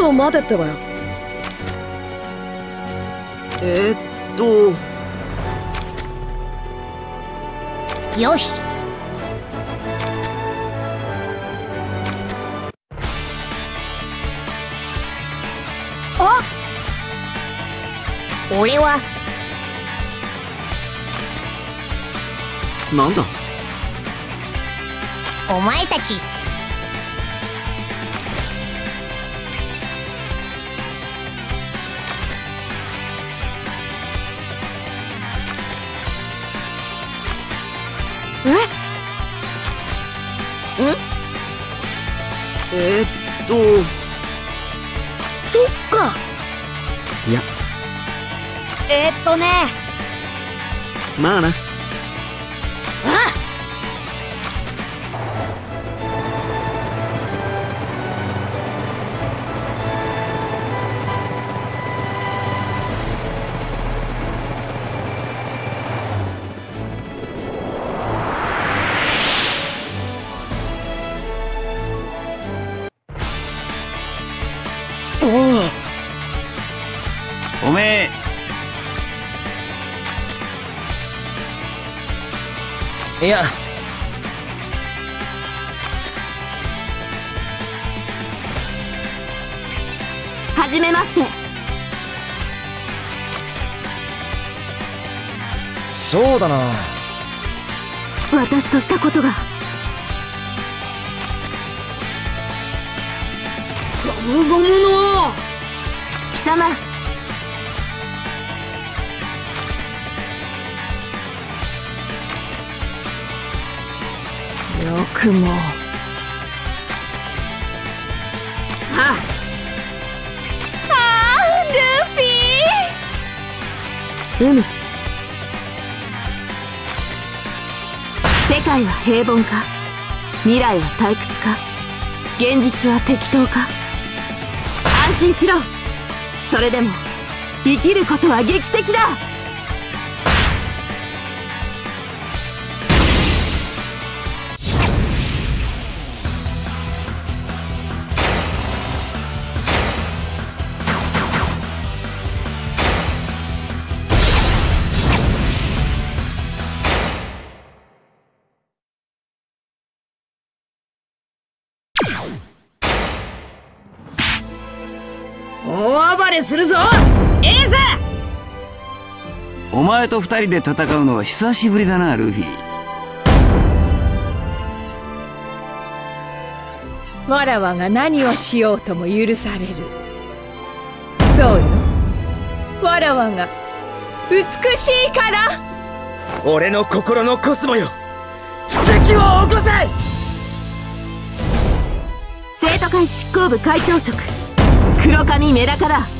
と待てってば。よえー、っと。よし。あ俺は。なんだ？お前たち。えー、っと。そっか。いや。えー、っとね。まあな。じめまして。そうだな。私としたことが。ムムの。貴様。よくも。ああうむ世界は平凡か？未来は退屈か？現実は適当か？安心しろ！それでも生きることは劇的だ！するぞ。エーザお前と二人で戦うのは久しぶりだなルフィ。わらわが何をしようとも許される。そうよ。わらわが美しいから。俺の心のコスモよ。奇跡を起こせ。生徒会執行部会長職。黒髪メダカだ。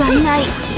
がいない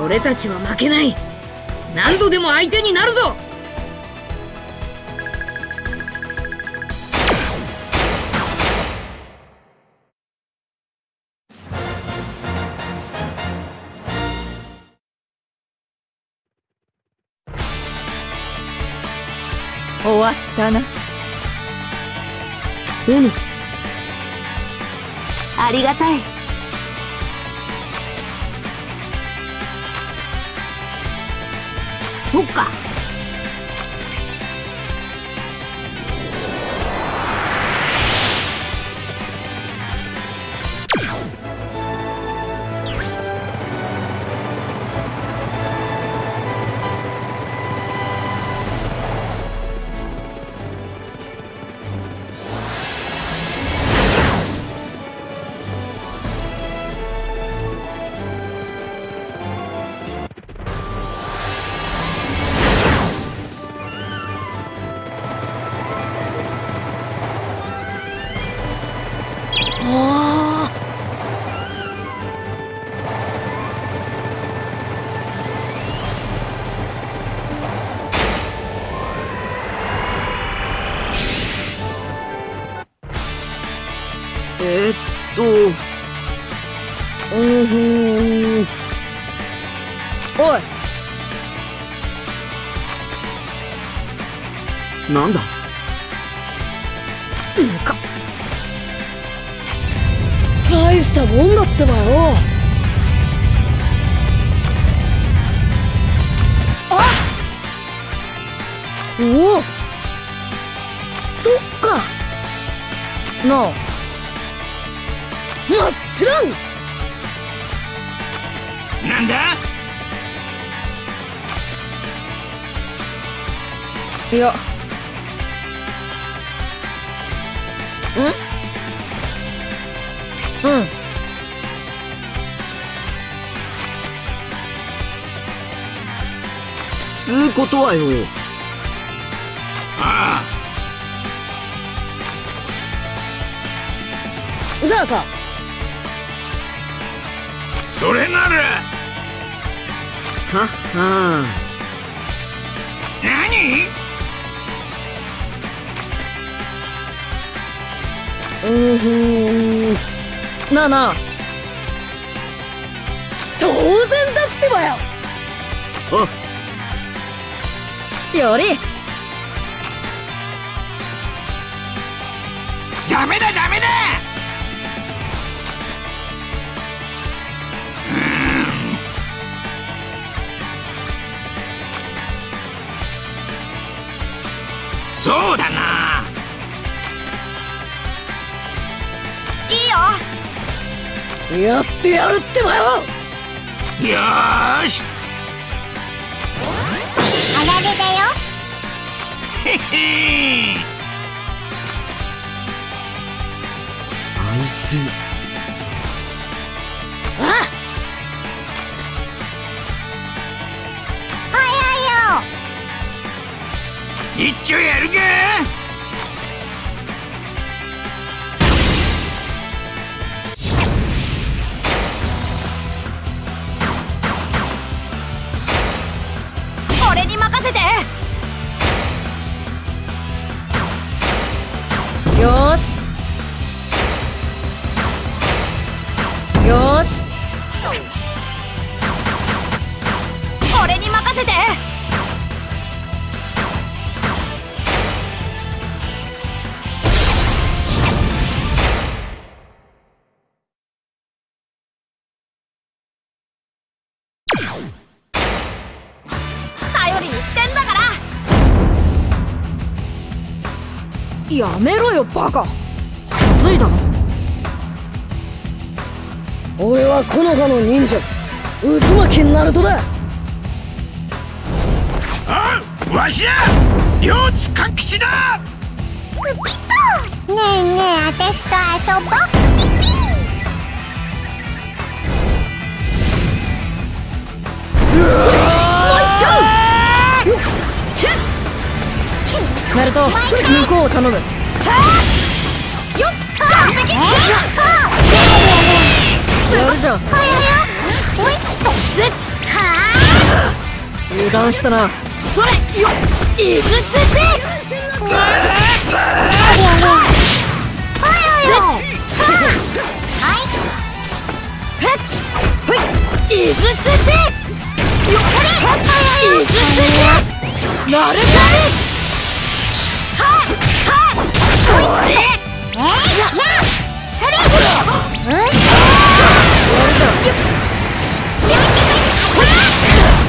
俺たちは負けない。何度でも相手になるぞ。終わったな。うむありがたい。そっか大したもんだってばよ。あおお！そっか！なあ。もちろん！なんだ？いや。ん？うん。つうことはよ。あじゃあさ。あそれなら。はっは何？うんふんなあなあ。当然だってばよ。あ。より。ダメだダメだ。そうだな。いいよやってやるってばよ！よーし！あられだよ。へへ。ーあいつ。早よ！一丁やるかせて。やめろよバカ。気づいた俺はこの葉の忍者渦巻きナルトだ。わしだ両津勘吉だ。ピッねえねえあたしと遊ぼピピうわナルト向こうを頼む。よしやるじゃ。ん油断したな。それよい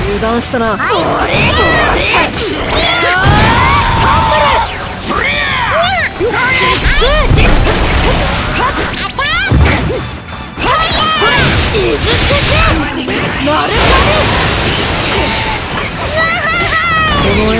油断したな。この絵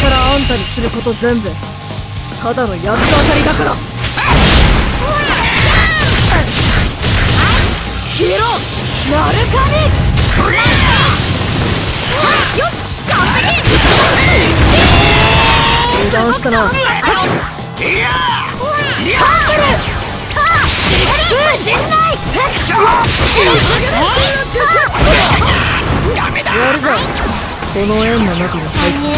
からあんたにすること全部ただの八つ当たりだから。消えろなるかに油断したなやるじゃんこの円の中に入って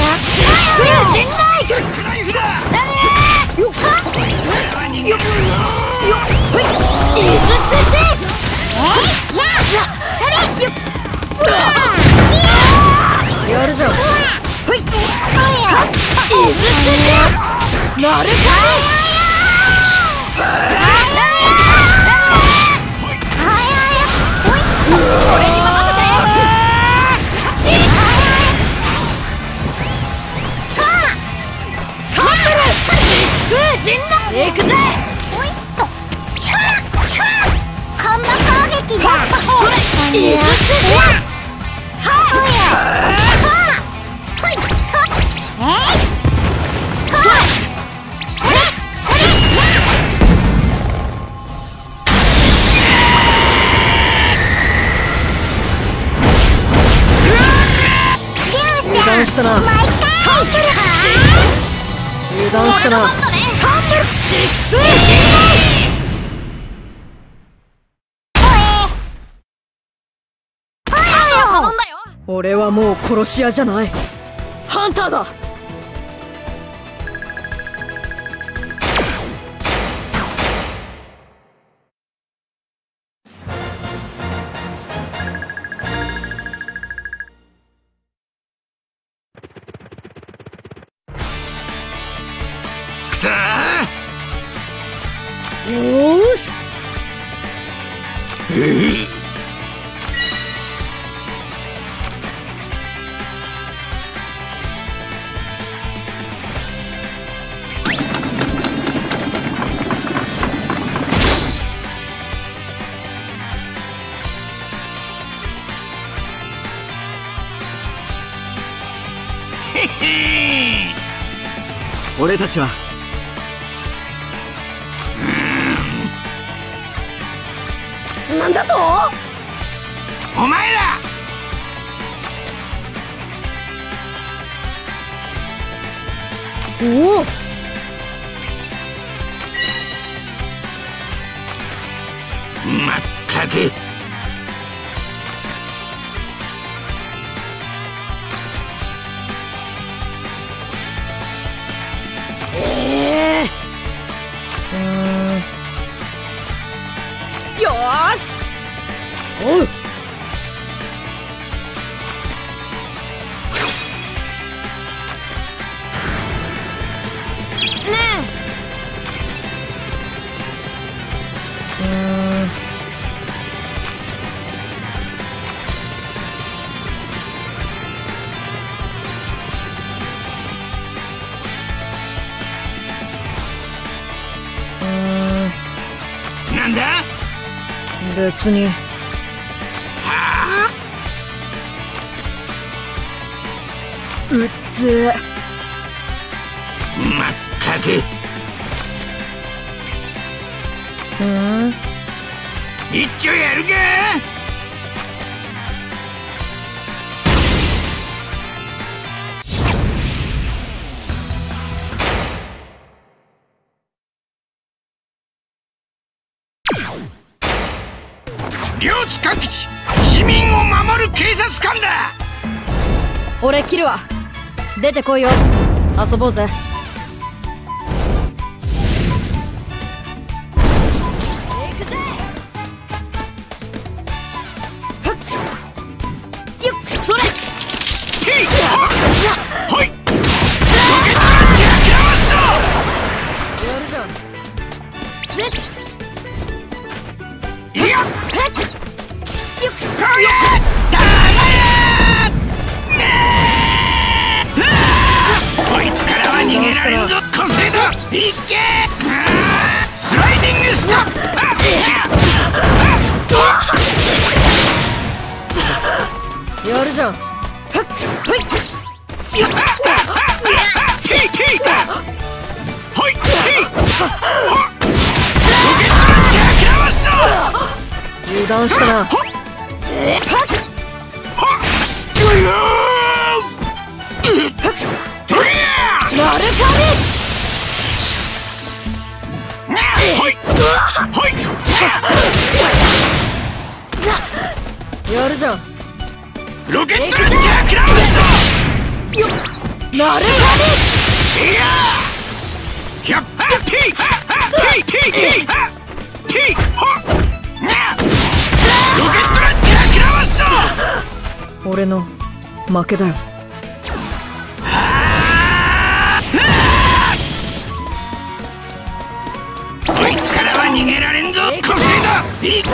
やるじゃんなる看板攻撃だいや断したな。俺はもう殺し屋じゃない。ハンターだ俺たちは別に。うっつー。まったく。うん？一丁やるか市民を守る警察官だ。俺切るわ出てこいよ。遊ぼうぜ。油断したな。丸髪やるじゃんロケットランチャークラウン丸ドやー俺の負けだよ。ドこいつからは逃げられんぞ。個性だいけ。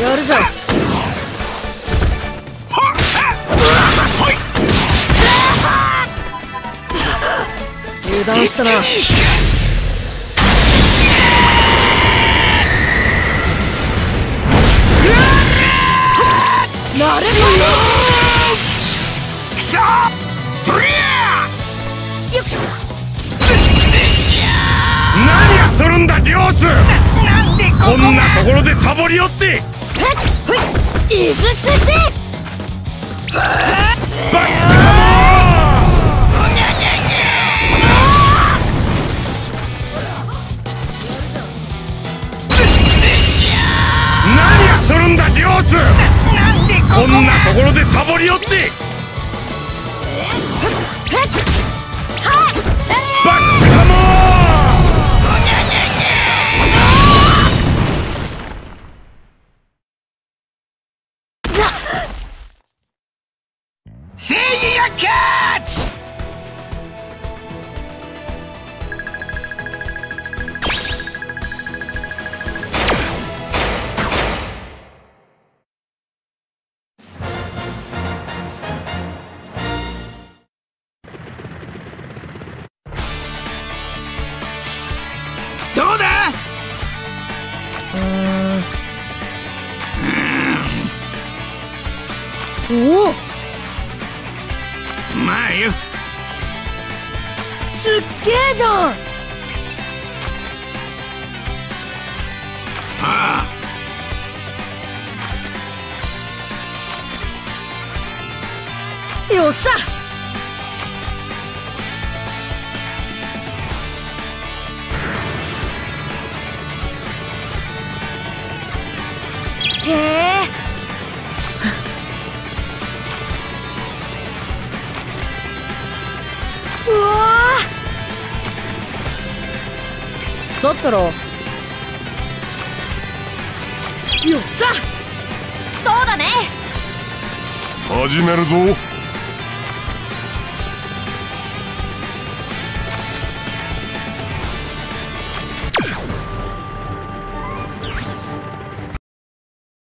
やるじ油断したな。なるくそトリア。何やっとるんだ両津。なんでここんなところでサボりよって。いずつしバッるんだ両津なんでこんなところでサボりよって。バッカモン。正義が勝つよっしゃへえ。うわだったら。よっしゃ。そうだね。始めるぞ。